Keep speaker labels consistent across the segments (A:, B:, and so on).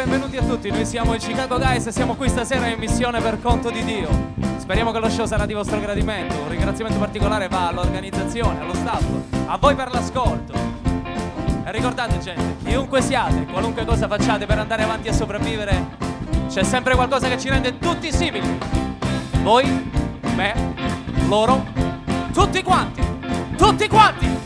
A: a tutti, noi siamo i Chicago Guys e siamo qui stasera in missione per conto di Dio. Speriamo che lo show sarà di vostro gradimento. Un ringraziamento particolare va all'organizzazione, allo staff, a voi per l'ascolto. E ricordate gente, chiunque siate, qualunque cosa facciate per andare avanti e sopravvivere, c'è sempre qualcosa che ci rende tutti simili. Voi, me, loro, tutti quanti, tutti quanti.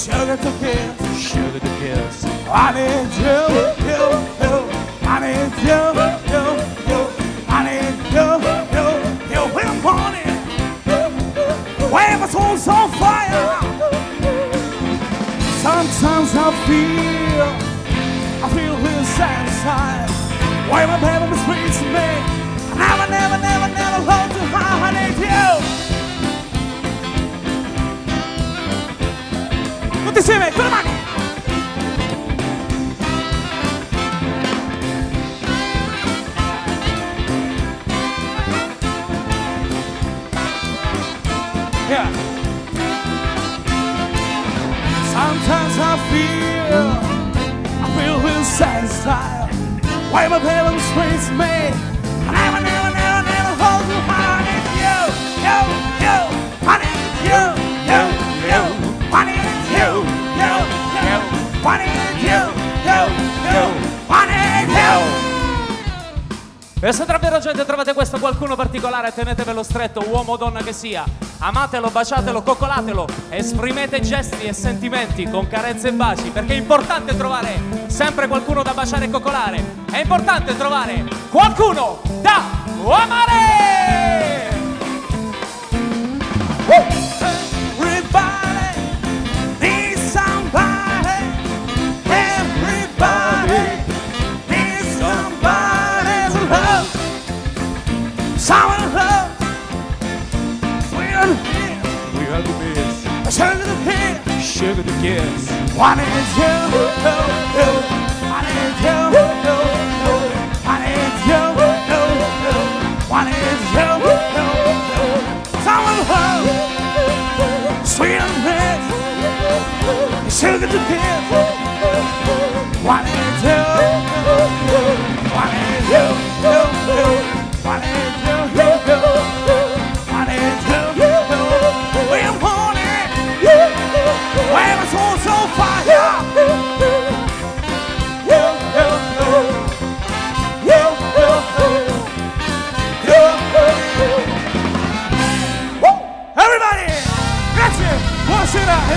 B: Sugar to kiss.
A: sugar to kiss.
B: I need you, you, you. I need you, you, you. I need you, you, you. In the morning, when my soul's on fire. Sometimes I feel, I feel really satisfied. When my baby mistreats me, I never, never, never, never Yeah. Sometimes I feel, I feel real satisfied. Why my parents raised me. I never, never, never, never hold you. I need you, you, you. I need you, you, you. I need you, you, you. I need you, you, you. I need you.
A: E se davvero gente trovate questo qualcuno particolare tenetevelo stretto, uomo o donna che sia. Amatelo, baciatelo, coccolatelo, esprimete gesti e sentimenti con carezze e baci, perché è importante trovare sempre qualcuno da baciare e coccolare. È importante trovare qualcuno da amare! We are the best,
B: sugar to the hand.
A: sugar to kiss.
B: I need you, you, you. I need you, you, you. I need you, you, you. I need you, you, you. Someone to love. Sweet on the hand, sugar to kiss. I need you,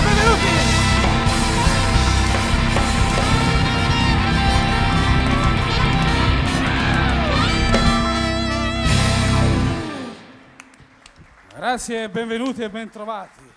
B: benvenuti. Grazie, benvenuti e bentrovati.